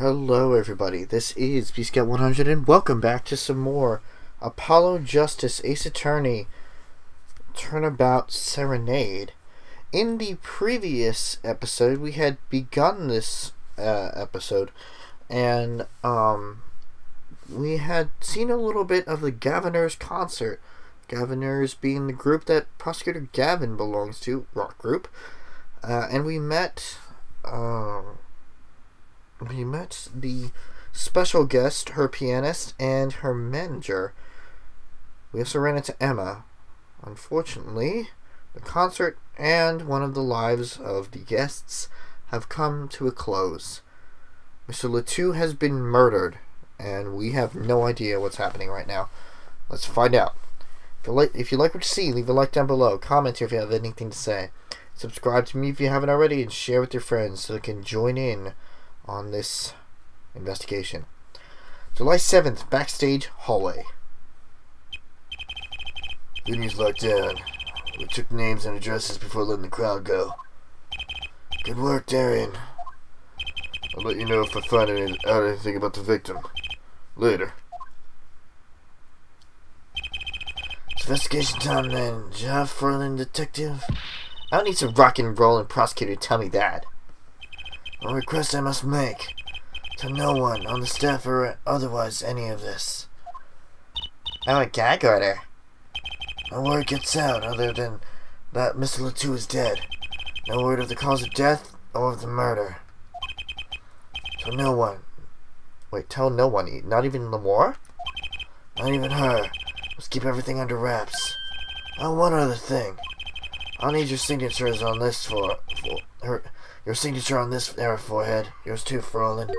Hello, everybody. This is Scout 100, and welcome back to some more Apollo Justice Ace Attorney Turnabout Serenade. In the previous episode, we had begun this uh, episode, and um, we had seen a little bit of the Gavinners concert. Gavinners being the group that Prosecutor Gavin belongs to, rock group, uh, and we met. Um, we met the special guest, her pianist, and her manager. We also ran into Ema. Unfortunately, the concert and one of the lives of the guests have come to a close. Mr. Latou has been murdered, and we have no idea what's happening right now. Let's find out. If you like, if you like what you see, leave a like down below. Comment here if you have anything to say. Subscribe to me if you haven't already, and share with your friends so they can join in on this investigation. July 7th, backstage hallway. Venue's locked down. We took names and addresses before letting the crowd go. Good work, Daryan. I'll let you know if I find any, out anything about the victim. Later. It's investigation time then, Jeff Fräulein Detective. I don't need some rock and roll and prosecutor to tell me that. A request I must make. To no one on the staff or otherwise any of this. Oh, a gag order. No word gets out other than that Mr. Latou is dead. No word of the cause of death or of the murder. To no one. Wait, tell no one. Not even Lamore? Not even her. Let's keep everything under wraps. Oh, one other thing. I'll need your signatures on this for, for her your signature on this there forehead. Yours too, Fräulein.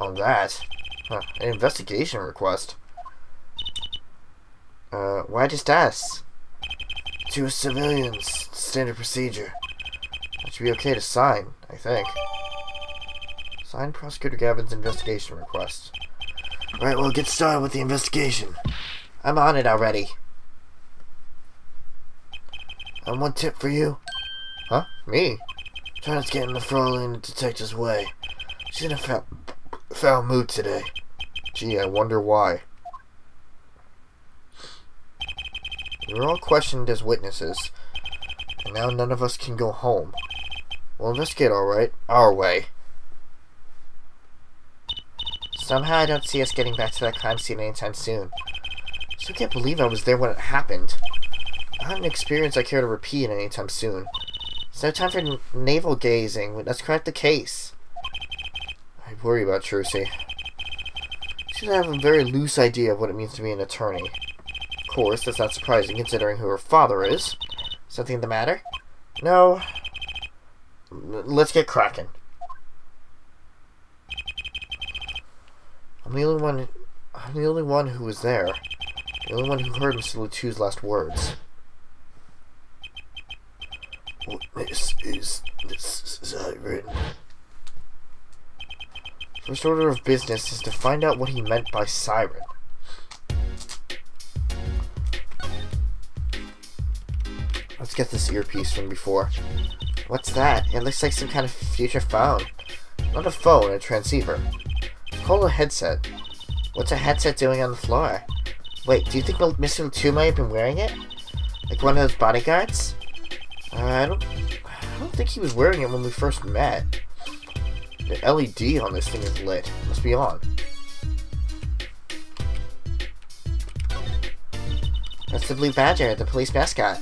On that? Huh, an investigation request. Uh, why just us? Two civilians. Standard procedure. That should be okay to sign, I think. Sign Prosecutor Gavin's investigation request. Right, well, get started with the investigation. I'm on it already. And one tip for you. Huh? Me? Try not to get in the Fräulein detective's way. She's in a foul, foul mood today. Gee, I wonder why. We were all questioned as witnesses, and now none of us can go home. We'll investigate alright, our way. Somehow I don't see us getting back to that crime scene anytime soon. So I can't believe I was there when it happened. Not an experience I care to repeat anytime soon. It's no time for navel gazing. Let's crack the case. I worry about Trucy. She should have a very loose idea of what it means to be an attorney. Of course, that's not surprising considering who her father is. Something the matter? No. Let's get cracking. I'm the only one. I'm the only one who was there. The only one who heard Mr. Latou's last words. This is this is written. First order of business is to find out what he meant by siren. Let's get this earpiece from before. What's that? It looks like some kind of future phone. Not a phone, a transceiver. Call a headset. What's a headset doing on the floor? Wait, do you think Mr. Might have been wearing it? Like one of those bodyguards? I don't. I don't think he was wearing it when we first met. The LED on this thing is lit. It must be on. That's the Blue Badger, the police mascot.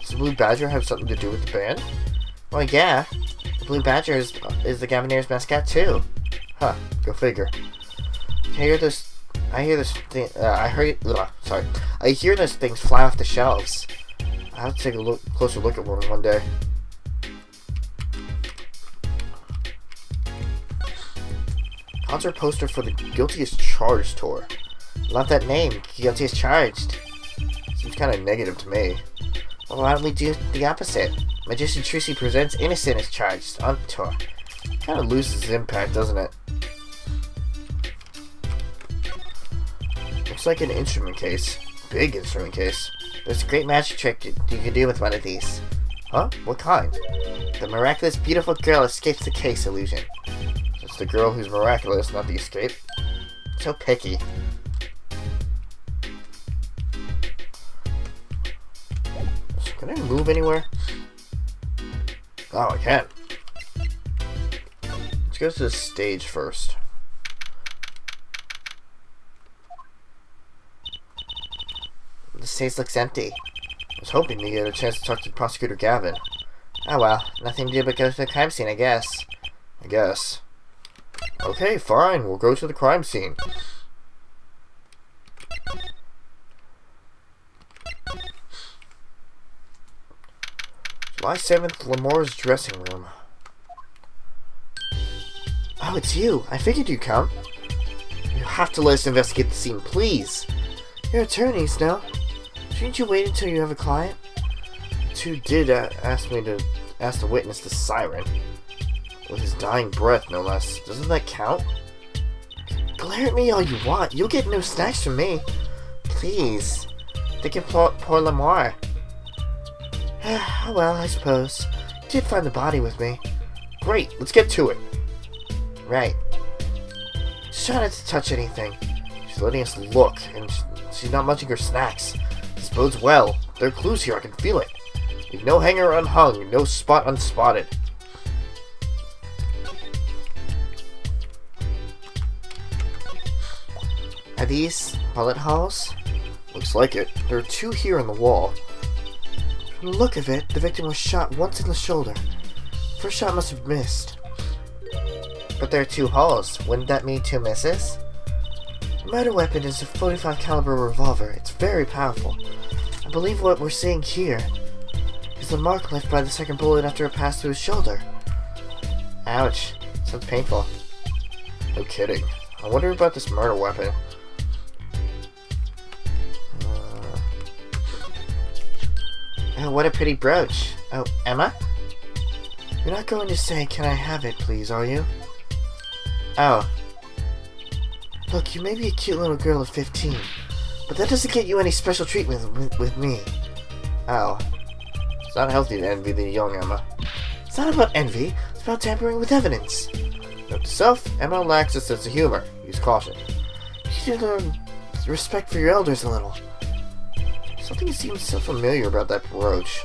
Does the Blue Badger have something to do with the band? Well, yeah. The Blue Badger is, is the Gavinners mascot too. Huh. Go figure. I hear this. I hear this thing. Uh, I heard. Ugh, sorry. I hear those things fly off the shelves. I have to take a look, closer look at one one day. Concert poster for the Guilty as Charged tour. Love that name, Guilty as Charged. Seems kind of negative to me. Well, why don't we do the opposite? Magician Trucy presents Innocent as Charged on tour. Kind of loses its impact, doesn't it? Looks like an instrument case. Big instrument case. There's a great magic trick you, can do with one of these. Huh? What kind? The miraculous beautiful girl escapes the case illusion. It's the girl who's miraculous, not the escape. So picky. Can I move anywhere? Oh, I can't. Let's go to the stage first. The stage looks empty. I was hoping to get a chance to talk to Prosecutor Gavin. Oh well, nothing to do but go to the crime scene, I guess. I guess. Okay, fine, we'll go to the crime scene. July 7th, Lamore's dressing room. Oh, it's you. I figured you'd come. You have to let us investigate the scene, please. You're attorneys now. Shouldn't you wait until you have a client? Two did ask me to ask the witness the siren. With his dying breath, no less. Doesn't that count? Glare at me all you want. You'll get no snacks from me. Please. They can pour, pour Lamar. well, I suppose. Did find the body with me. Great, let's get to it. Right. Just try not to touch anything. She's letting us look, and she's not munching her snacks. This bodes well. There are clues here, I can feel it. Leave no hanger unhung, no spot unspotted. Are these bullet holes? Looks like it. There are two here on the wall. From the look of it, the victim was shot once in the shoulder. First shot must have missed. But there are two holes. Wouldn't that mean two misses? The murder weapon is a 45 caliber revolver. It's very powerful. I believe what we're seeing here is the mark left by the second bullet after it passed through his shoulder. Ouch. Sounds painful. No kidding. I wonder about this murder weapon. Uh, oh, what a pretty brooch. Oh, Ema? You're not going to say, can I have it, please, are you? Oh. Look, you may be a cute little girl of 15, but that doesn't get you any special treatment with, with me. Oh. It's not healthy to envy the young Ema. It's not about envy, it's about tampering with evidence. Note to self, Ema lacks a sense of humor. Use caution. You should learn respect for your elders a little. Something seems so familiar about that brooch.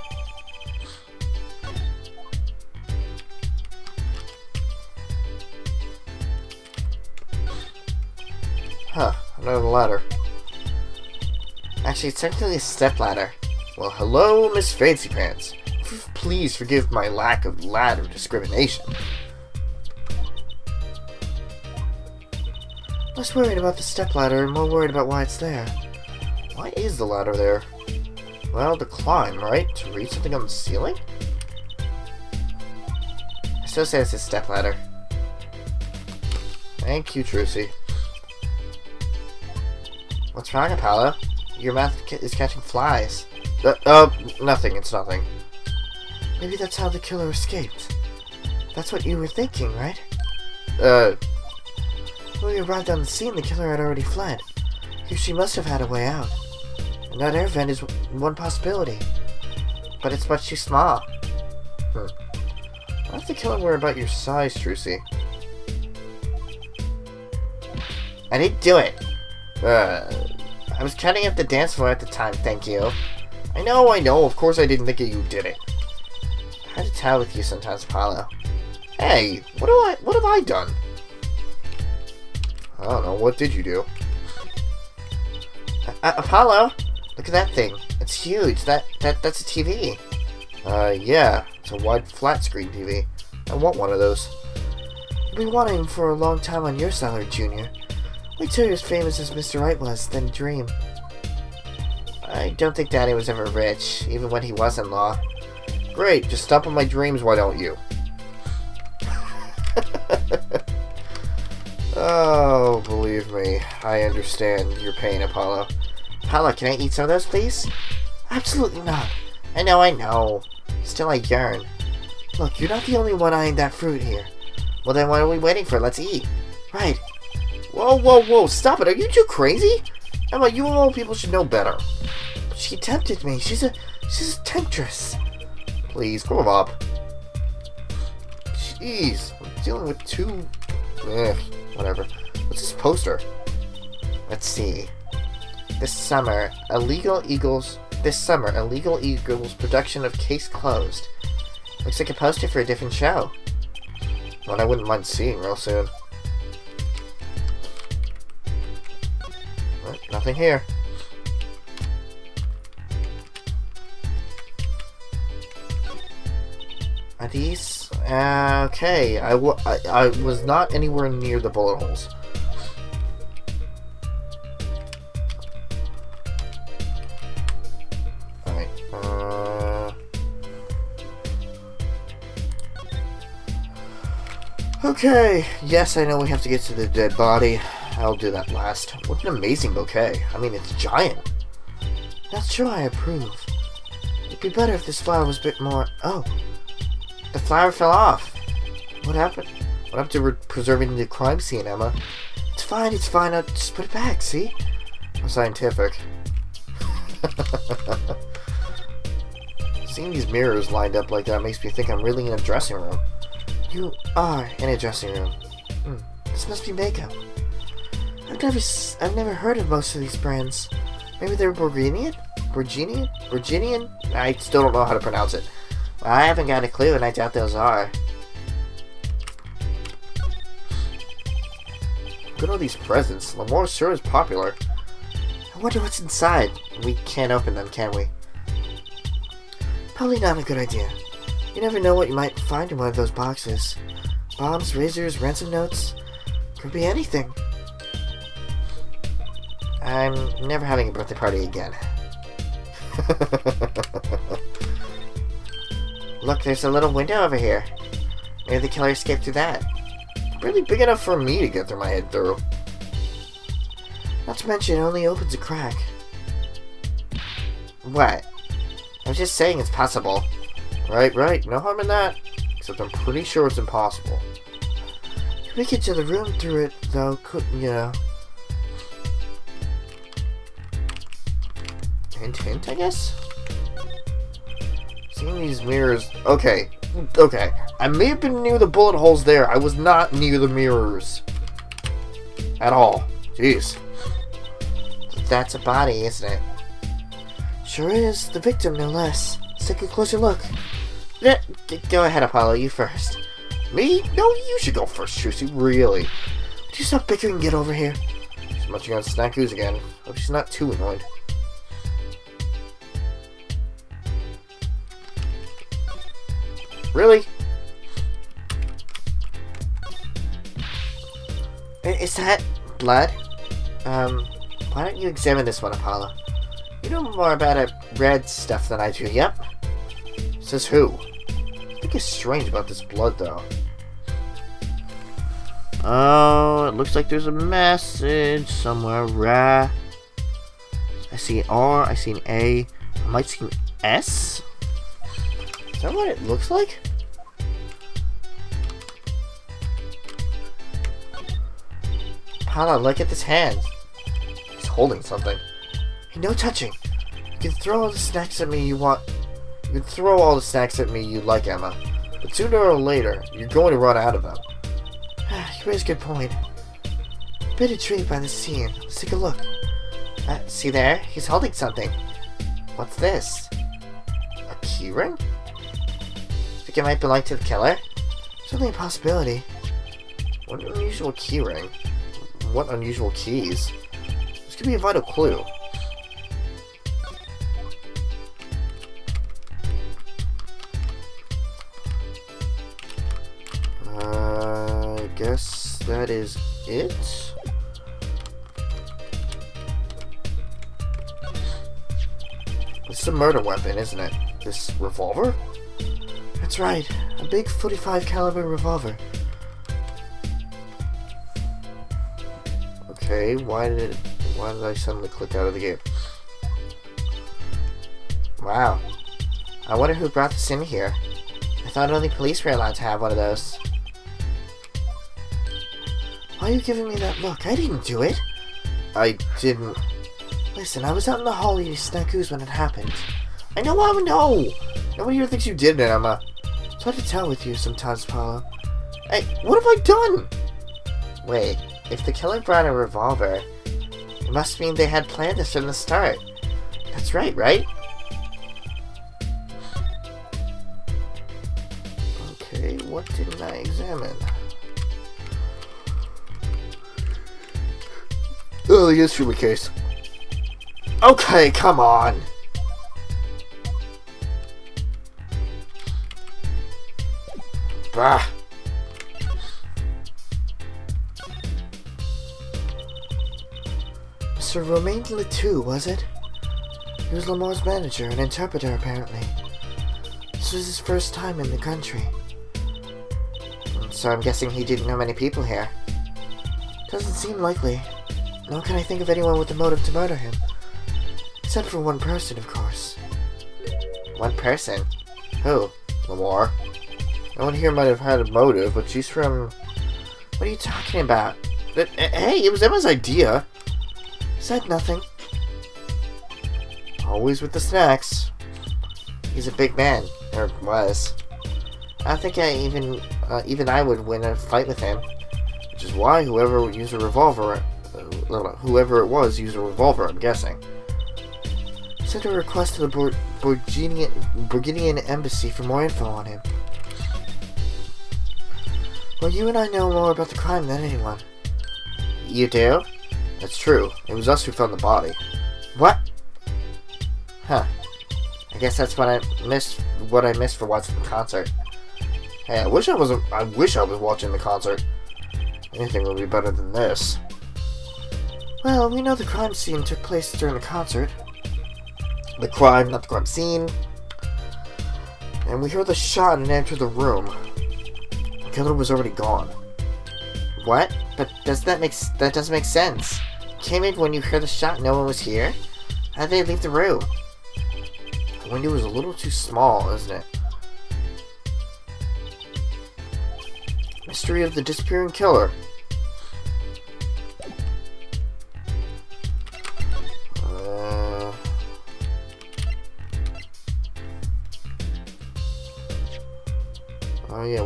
Another ladder. Actually, it's technically a step ladder. Well, hello, Miss Fancy Pants. Please forgive my lack of ladder discrimination. Less worried about the step ladder and more worried about why it's there. Why is the ladder there? Well, to climb, right? To reach something on the ceiling? I still say it's a step ladder. Thank you, Trucy. What's wrong, Apollo? Your mouth is catching flies. Uh, uh, nothing, it's nothing. Maybe that's how the killer escaped. That's what you were thinking, right? Uh... When we arrived on the scene, the killer had already fled. She must have had a way out. And that air vent is one possibility. But it's much too small. Hmm. Why does the killer worry about your size, Trucy? I didn't do it. Uh, I was cutting up the dance floor at the time, thank you. I know, I know, of course I didn't think you did it. I had to tell with you sometimes, Apollo. Hey, what do I, what have I done? I don't know, what did you do? Uh, Apollo? Look at that thing. It's huge. That, that That's a TV. Uh, yeah. It's a wide flat screen TV. I want one of those. You've been wanting for a long time on your salary, Junior. Wait till you're as famous as Mr. Wright was, then dream. I don't think Daddy was ever rich, even when he was in law. Great, just stop on my dreams, why don't you? oh, believe me, I understand your pain, Apollo. Apollo, can I eat some of those, please? Absolutely not. I know, I know. Still, I yearn. Look, you're not the only one eyeing that fruit here. Well, then what are we waiting for? Let's eat. Right. Whoa, whoa, whoa, stop it. Are you too crazy? Ema, you of all people should know better. She tempted me. She's a, she's a temptress. Please, grow up. Jeez, I'm dealing with two Ugh, whatever. What's this poster? Let's see. This summer, illegal Eagles. This summer, illegal Eagles production of Case Closed. Looks like a poster for a different show. One I wouldn't mind seeing real soon. Nothing here. Are these... Okay, I, w I, I was not anywhere near the bullet holes. Uh... Okay, yes, I know we have to get to the dead body. I'll do that last. What an amazing bouquet. I mean, it's giant. Not sure I approve. It'd be better if this flower was a bit more... Oh, the flower fell off. What happened? What happened to preserving the crime scene, Ema? It's fine, it's fine. I'll just put it back, see? I'm scientific. Seeing these mirrors lined up like that makes me think I'm really in a dressing room. You are in a dressing room. Hmm. This must be makeup. I've never, I've never heard of most of these brands. Maybe they're Borginian? Borginian? Borginian? I still don't know how to pronounce it. I haven't got a clue, and I doubt those are. Look at all these presents. Lamore sure is popular. I wonder what's inside. We can't open them, can we? Probably not a good idea. You never know what you might find in one of those boxes. Bombs, razors, ransom notes. Could be anything. I'm never having a birthday party again. Look, there's a little window over here. Maybe the killer escaped through that. Really big enough for me to get through my head through. Not to mention, it only opens a crack. What? I was just saying it's possible. Right, right. No harm in that. Except I'm pretty sure it's impossible. We get to the room through it, though, couldn't you know. Hint, hint, I guess? Seeing these mirrors... Okay. Okay. I may have been near the bullet holes there. I was not near the mirrors. At all. Jeez. That's a body, isn't it? Sure is. The victim, no less. Let's take a closer look. Yeah, go ahead, Apollo. You first. Me? No, you should go first, Trucy. Really. Would you stop bickering and get over here? She's munching on snackoos again. Hope she's not too annoyed. Really? Is that blood? Um, why don't you examine this one, Apollo? You know more about red stuff than I do, yep. Says who? I think it's strange about this blood, though. Oh, it looks like there's a message somewhere. Rah. I see an R, I see an A, I might see an S? That what it looks like? Paula, look at this hand. He's holding something. Hey, no touching. You can throw all the snacks at me you want. You can throw all the snacks at me you like, Ema. But sooner or later, you're going to run out of them. you raise a good point. Bit a bit intrigued by the scene. Let's take a look. Uh, see there? He's holding something. What's this? A keyring? Think it might belong to the killer? Certainly a possibility. What an unusual keyring what unusual keys? This could be a vital clue. Uh, I guess that is it? It's a murder weapon, isn't it? This revolver? That's right, a big 45 caliber revolver. Okay, why did it, why did I suddenly click out of the game? Wow. I wonder who brought this in here. I thought only police were allowed to have one of those. Why are you giving me that look? I didn't do it. I didn't. Listen, I was out in the hall eating snackoos when it happened. I know I know. Nobody here thinks you did it, Ema. It's hard to tell with you sometimes, Paula. Hey, what have I done? Wait, if the killer brought a revolver, it must mean they had planned this from the start. That's right, right? Okay, what didn't I examine? Oh, the instrument case. Okay, come on. Bah. Mr. Romein Letou, was it? He was Lamore's manager and interpreter, apparently. This was his first time in the country. Hmm, so I'm guessing he didn't know many people here. Doesn't seem likely. Nor can I think of anyone with a motive to murder him. Except for one person, of course. One person? Who? Lamore? No one here might have had a motive, but she's from... What are you talking about? But, uh, hey, it was Ema's idea. Said nothing. Always with the snacks. He's a big man, or was. I think I even, uh, even I would win a fight with him. Which is why whoever would use a revolver, uh, whoever it was used a revolver, I'm guessing. Sent a request to the Borginian embassy for more info on him. Well, you and I know more about the crime than anyone. You do? That's true. It was us who found the body. What? Huh. I guess that's what I missed. What I missed for watching the concert. Hey, I wish I was. I wish I was watching the concert. Anything would be better than this. Well, we know the crime scene took place during the concert. The crime, not the crime scene. And we heard the shot and entered the room killer was already gone. What? But does that make that doesn't make sense? Came in when you heard the shot, no one was here? How did they leave the room? The window was a little too small, isn't it? Mystery of the disappearing killer.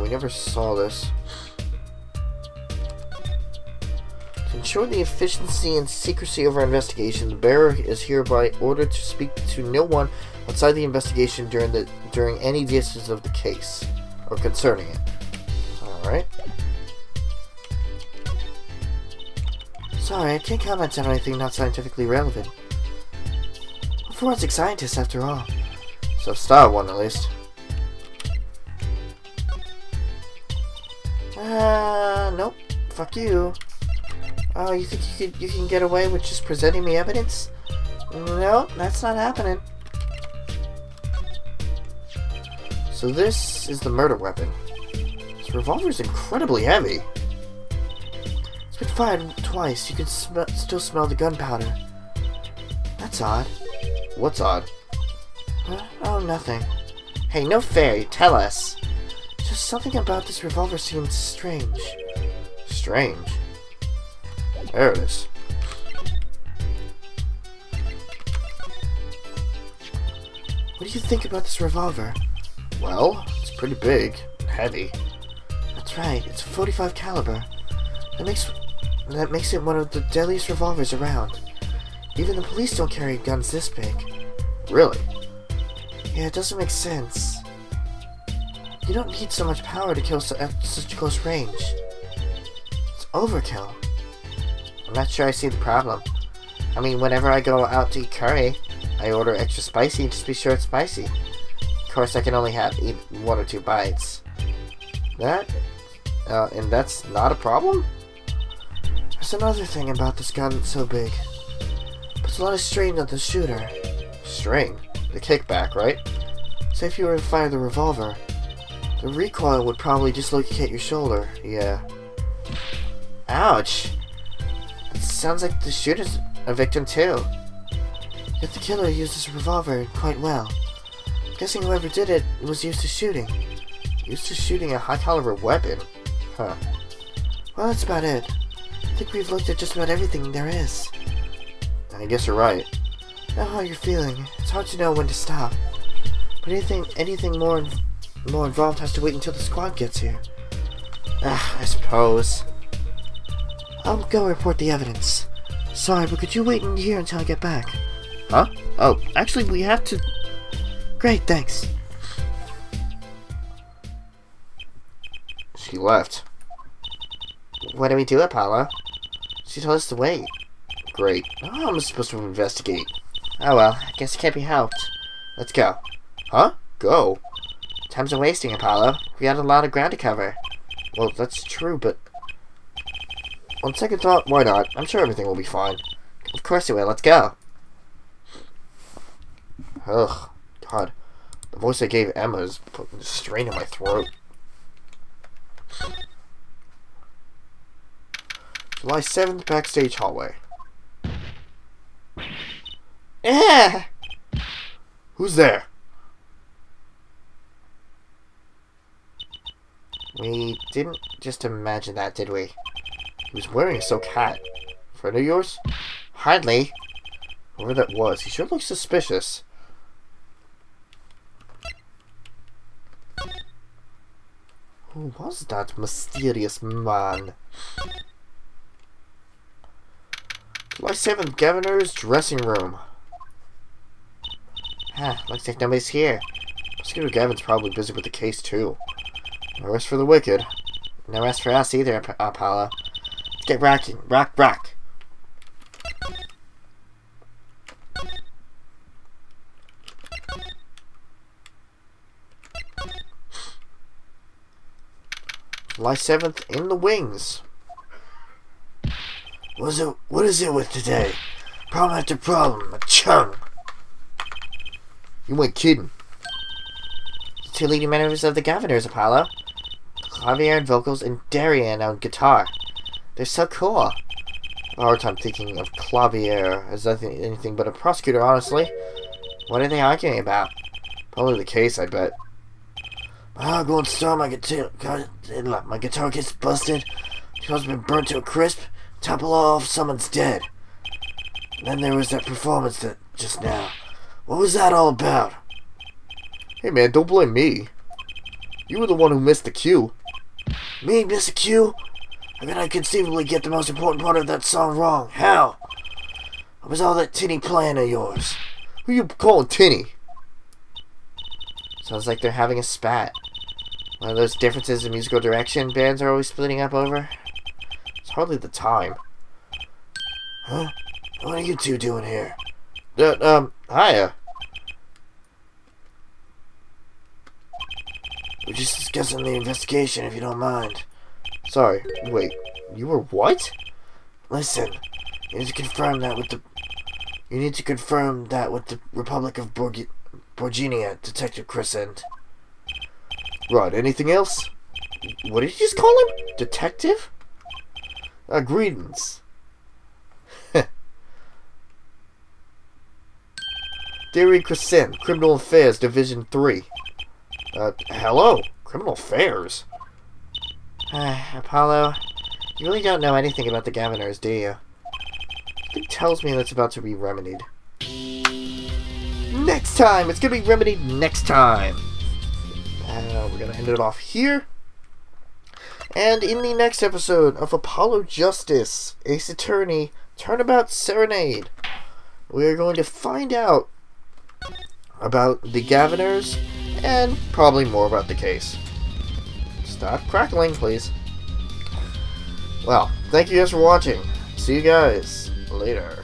Never saw this. To ensure the efficiency and secrecy of our investigation, the bearer is hereby ordered to speak to no one outside the investigation during the during any distance of the case or concerning it. Alright. Sorry, I can't comment on anything not scientifically relevant. Forensic scientist after all. So style one at least. Uh, nope. Fuck you. Oh, you think you, could, you can get away with just presenting me evidence? No, that's not happening. So this is the murder weapon. This revolver is incredibly heavy. It's been fired twice. You can sm still smell the gunpowder. That's odd. What's odd? Huh? Oh, nothing. Hey, no fair. Tell us. Something about this revolver seems strange. Strange? There it is. What do you think about this revolver? Well, it's pretty big and heavy. That's right, it's a 45 caliber. That makes that makes it one of the deadliest revolvers around. Even the police don't carry guns this big. Really? Yeah, it doesn't make sense. You don't need so much power to kill so at such close range. It's overkill. I'm not sure I see the problem. I mean, whenever I go out to eat curry, I order extra spicy just to be sure it's spicy. Of course, I can only have eat one or two bites. That, uh, and that's not a problem? There's another thing about this gun that's so big. Puts a lot of strain on the shooter. Strain? The kickback, right? Say if you were to fire the revolver, the recoil would probably dislocate your shoulder. Yeah. Ouch. It sounds like the shooter's a victim too. Yet the killer used this revolver quite well. Guessing whoever did it was used to shooting. Used to shooting a high caliber weapon. Huh. Well, that's about it. I think we've looked at just about everything there is. I guess you're right. Know how you're feeling. It's hard to know when to stop. But anything, anything more more involved has to wait until the squad gets here. Ah, I suppose. I'll go report the evidence. Sorry, but could you wait in here until I get back? Huh? Oh, actually, we have to... Great, thanks. She left. What do we do, Apollo? She told us to wait. Great. Now I'm supposed to investigate. Oh well, I guess it can't be helped. Let's go. Huh? Go? Time's a wasting, Apollo. We had a lot of ground to cover. Well, that's true, but... On second thought, why not? I'm sure everything will be fine. Of course it will. Let's go. Ugh. God. The voice I gave Ema is putting a strain in my throat. July 7th, backstage hallway. Yeah. Who's there? We didn't just imagine that, did we? He was wearing a silk hat. Friend of yours? Hardly. Whoever that was, he sure looks suspicious. Who was that mysterious man? July 7th, Gavinners' dressing room. Ah, looks like nobody's here. Prosecutor Gavin's probably busy with the case, too. No rest for the wicked. No rest for us either, uh, Apollo. Let's get rocking. Rock, rock. July 7th, in the wings. What is it, what is it with today? Problem after problem. A chung. You ain't kidding. The two leading members of the Gavinners, Apollo. Klavier and vocals and Daryan on guitar. They're so cool. A hard time thinking of Klavier as nothing, anything but a prosecutor, honestly. What are they arguing about? Probably the case, I bet. Ah, my going star, my guitar, my guitar gets busted. Because been burnt to a crisp. Topple off, someone's dead. And then there was that performance that just now. What was that all about? Hey man, don't blame me. You were the one who missed the cue. Me Mr. cue? How can I conceivably get the most important part of that song wrong? How? What was all that tinny playing of yours? Who you calling tinny? Sounds like they're having a spat. One of those differences in musical direction bands are always splitting up over. It's hardly the time. Huh? What are you two doing here? Uh, um, hiya. We're just discussing the investigation, if you don't mind. Sorry, wait, you were what? Listen, you need to confirm that with the... You need to confirm that with the Republic of Borg Borginia, Detective Crescend. Right, anything else? What did you just call him? Detective? Uh, greetings. Dairy Crescend, Criminal Affairs, Division 3. Uh, hello? Criminal Affairs? Uh, Apollo, you really don't know anything about the Gavinners, do you? It tells me that's about to be remedied. Next time! It's gonna be remedied next time! Uh, we're gonna end it off here. And in the next episode of Apollo Justice, Ace Attorney, Turnabout Serenade, we're going to find out about the Gavinners and probably more about the case. Stop crackling, please. Well, thank you guys for watching. See you guys later.